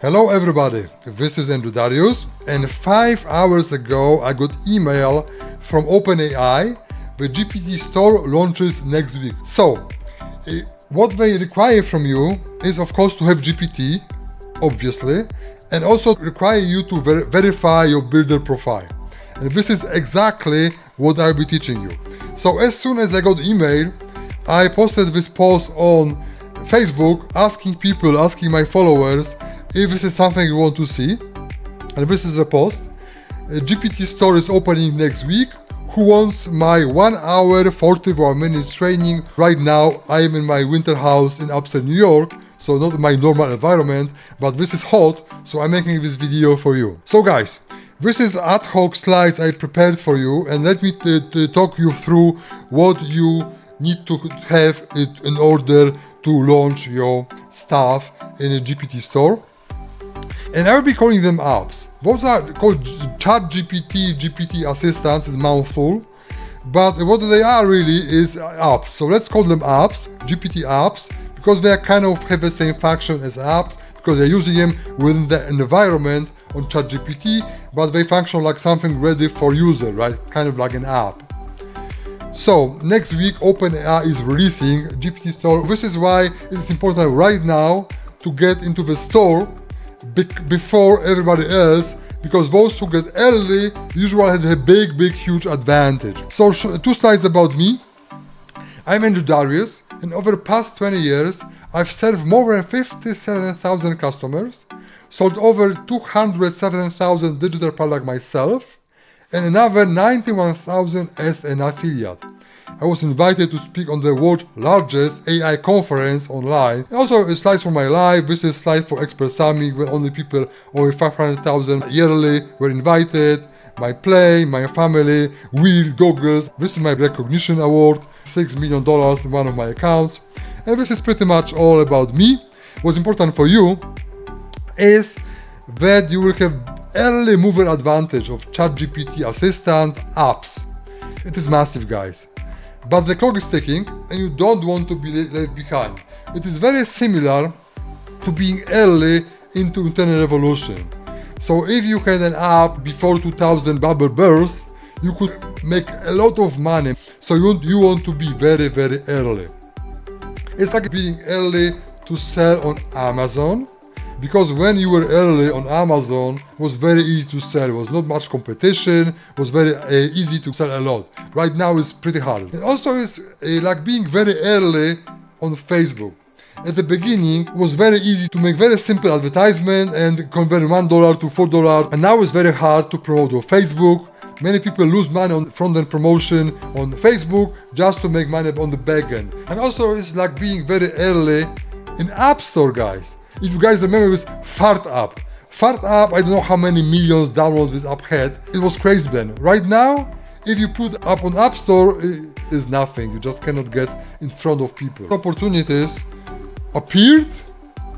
Hello everybody, this is Andrew Darius and 5 hours ago I got email from OpenAI the GPT store launches next week. So, eh, what they require from you is of course to have GPT, obviously, and also require you to ver verify your builder profile. And this is exactly what I'll be teaching you. So as soon as I got email, I posted this post on Facebook asking people, asking my followers if this is something you want to see. And this is a post. Uh, a GPT store is opening next week who wants my 1 hour 41 minutes training. Right now I am in my winter house in upstate New York, so not my normal environment, but this is hot, so I'm making this video for you. So guys, this is ad hoc slides I prepared for you and let me talk you through what you need to have in order to launch your stuff in a GPT store. And I will be calling them apps. Those are called Chat GPT, GPT assistants is mouthful, but what they are really is uh, apps. So let's call them apps, GPT apps, because they kind of have the same function as apps, because they're using them within the environment on ChatGPT, but they function like something ready for user, right? Kind of like an app. So next week OpenAI is releasing GPT Store. This is why it's important right now to get into the store before everybody else because those who get early usually have a big, big, huge advantage. So two slides about me. I'm Andrew Darius and over the past 20 years I've served more than 57,000 customers, sold over 207,000 digital products myself, and another 91,000 as an affiliate. I was invited to speak on the world's largest AI conference online. Also, slides from my life. This is slide for Expert Summit where only people over 500,000 yearly were invited. My play, my family, weird goggles. This is my recognition award. $6 million in one of my accounts. And this is pretty much all about me. What's important for you is that you will have early mover advantage of ChatGPT assistant apps. It is massive guys. But the clock is ticking and you don't want to be left behind. It is very similar to being early into internet revolution. So if you had an app before 2000 bubble burst, you could make a lot of money. So you, you want to be very, very early. It's like being early to sell on Amazon because when you were early on Amazon, was very easy to sell. It was not much competition. It was very uh, easy to sell a lot. Right now, it's pretty hard. And also, it's uh, like being very early on Facebook. At the beginning, it was very easy to make very simple advertisement and convert one dollar to four dollar. And now it's very hard to promote on Facebook. Many people lose money on front-end promotion on Facebook just to make money on the back end. And also, it's like being very early in App Store, guys. If you guys remember this Fart app. Fart app, I don't know how many millions downloads this app had. It was crazy then. Right now, if you put up on App Store, it is nothing. You just cannot get in front of people. Opportunities appeared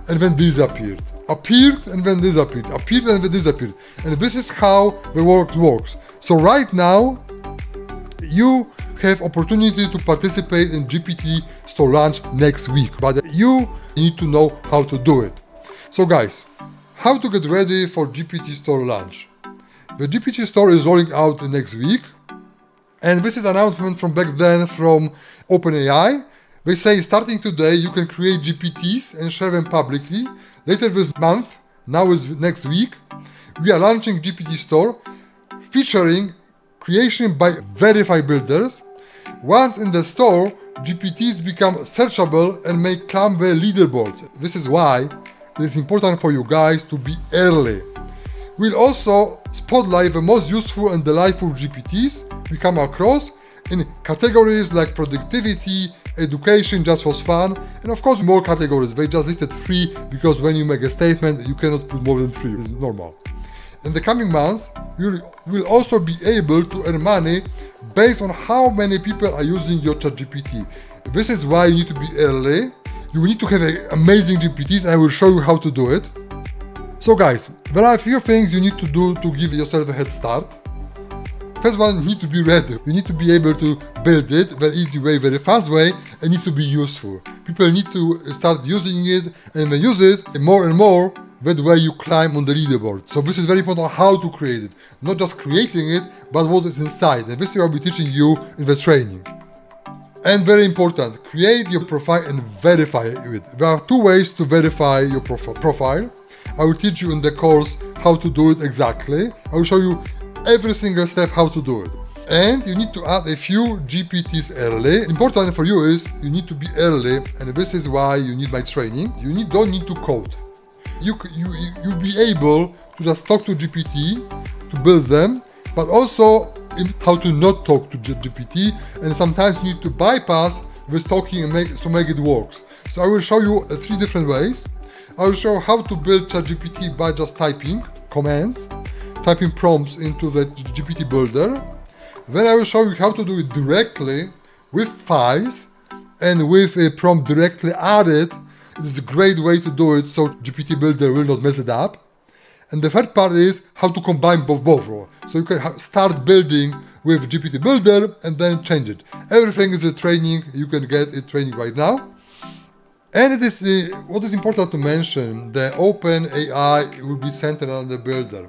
and then disappeared. Appeared and then disappeared. Appeared and then disappeared. And this is how the world works. So right now, you have opportunity to participate in GPT store launch next week. But you need to know how to do it. So guys, how to get ready for GPT store launch. The GPT store is rolling out next week. And this is an announcement from back then from OpenAI. They say starting today you can create GPTs and share them publicly. Later this month, now is next week, we are launching GPT store featuring creation by verified builders once in the store, GPTs become searchable and may climb the leaderboards. This is why it is important for you guys to be early. We'll also spotlight the most useful and delightful GPTs we come across in categories like productivity, education just for fun, and of course more categories. They just listed three because when you make a statement, you cannot put more than three. It's normal. In the coming months, you will also be able to earn money based on how many people are using your ChatGPT. This is why you need to be early. You need to have amazing GPTs and I will show you how to do it. So guys, there are a few things you need to do to give yourself a head start. First one, you need to be ready. You need to be able to build it very easy way, very fast way, and need to be useful. People need to start using it, and they use it more and more, that way you climb on the leaderboard. So this is very important how to create it. Not just creating it, but what is inside. And this is what I'll be teaching you in the training. And very important, create your profile and verify it. There are two ways to verify your profi profile. I will teach you in the course how to do it exactly. I will show you every single step how to do it. And you need to add a few GPTs early. Important for you is you need to be early, and this is why you need my training. You need, don't need to code. You, you, you'll be able to just talk to GPT to build them, but also how to not talk to GPT, and sometimes you need to bypass this talking and make, so make it works. So I will show you uh, three different ways. I will show how to build ChatGPT by just typing commands, typing prompts into the GPT builder. Then I will show you how to do it directly with files and with a prompt directly added. It is a great way to do it so GPT builder will not mess it up. And the third part is how to combine both both. So you can start building with GPT Builder and then change it. Everything is a training. You can get a training right now. And it is uh, what is important to mention, the open AI will be centered on the builder.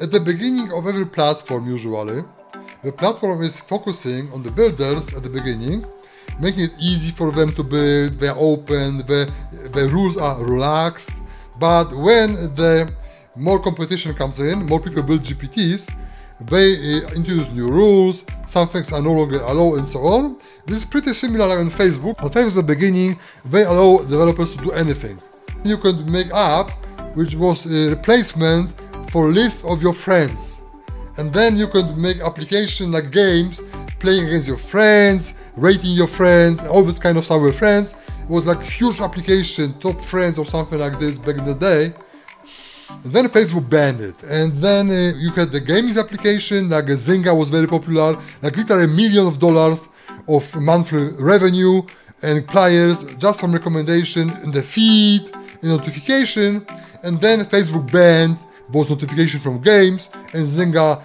At the beginning of every platform usually, the platform is focusing on the builders at the beginning, making it easy for them to build, they're open, the, the rules are relaxed. But when the more competition comes in, more people build GPTs, they uh, introduce new rules, some things are no longer allowed and so on. This is pretty similar on Facebook. Facebook at the beginning, they allow developers to do anything. You can make app which was a replacement for list of your friends. And then you can make application like games, playing against your friends, rating your friends, all this kind of stuff with friends. It was like huge application, top friends or something like this back in the day. And then Facebook banned it. And then uh, you had the gaming application, like Zynga was very popular, like literally millions of dollars of monthly revenue and players just from recommendation in the feed, in notification. And then Facebook banned both notification from games and Zynga uh,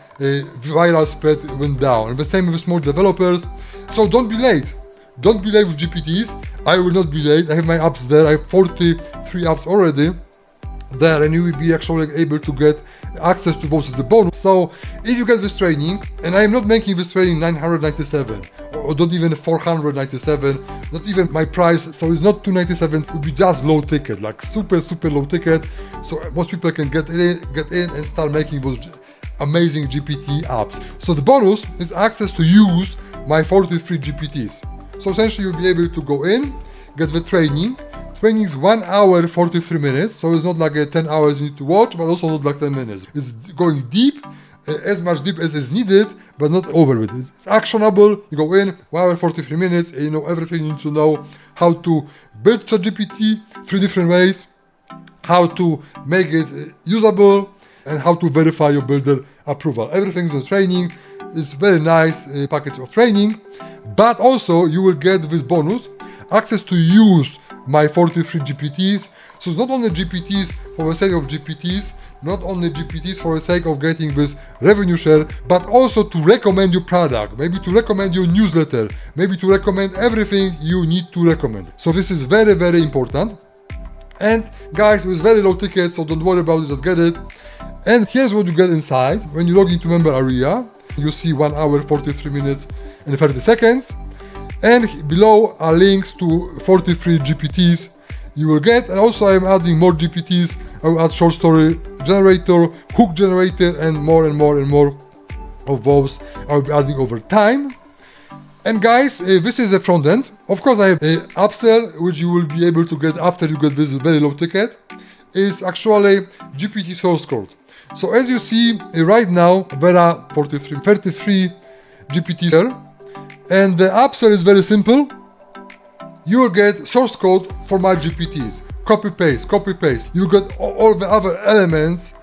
viral spread went down. And the same with small developers. So don't be late. Don't be late with GPTs. I will not be late. I have my apps there. I have 43 apps already there and you will be actually able to get access to those as a bonus. So if you get this training, and I am not making this training 997 or not even 497, not even my price, so it's not 297, it will be just low ticket, like super, super low ticket. So most people can get in, get in and start making those amazing GPT apps. So the bonus is access to use my 43 GPTs. So essentially you'll be able to go in, get the training, Training is 1 hour 43 minutes, so it's not like a 10 hours you need to watch, but also not like 10 minutes. It's going deep, uh, as much deep as is needed, but not over with. It's actionable, you go in, 1 hour 43 minutes, and you know everything you need to know, how to build ChatGPT, three different ways, how to make it uh, usable, and how to verify your builder approval. Everything's in training, it's very nice uh, package of training, but also you will get this bonus, access to use my 43 GPTs. So it's not only GPTs for the sake of GPTs, not only GPTs for the sake of getting this revenue share, but also to recommend your product, maybe to recommend your newsletter, maybe to recommend everything you need to recommend. So this is very, very important. And guys, it's very low ticket, so don't worry about it, just get it. And here's what you get inside. When you log into member area, you see 1 hour, 43 minutes and 30 seconds. And below are links to 43 GPTs you will get. And also I'm adding more GPTs. I will add short story generator, hook generator, and more and more and more of those I will be adding over time. And guys, uh, this is the front end. Of course, I have a upsell, which you will be able to get after you get this very low ticket. Is actually GPT source code. So as you see uh, right now, there are 43, 33 GPTs here. And the app upsell is very simple. You will get source code for my GPTs. Copy paste, copy paste. You get all the other elements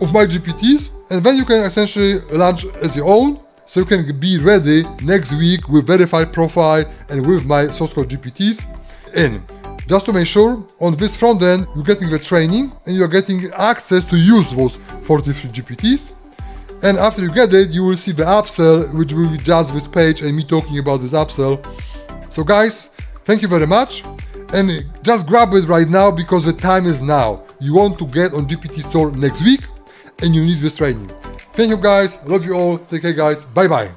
of my GPTs, and then you can essentially launch as your own. So you can be ready next week with verified profile and with my source code GPTs in. Just to make sure, on this front end, you're getting the training and you're getting access to use those 43 GPTs. And after you get it, you will see the upsell, which will be just this page and me talking about this upsell. So guys, thank you very much. And just grab it right now because the time is now. you want to get on GPT Store next week and you need this training. Thank you guys, love you all, take care guys, bye bye.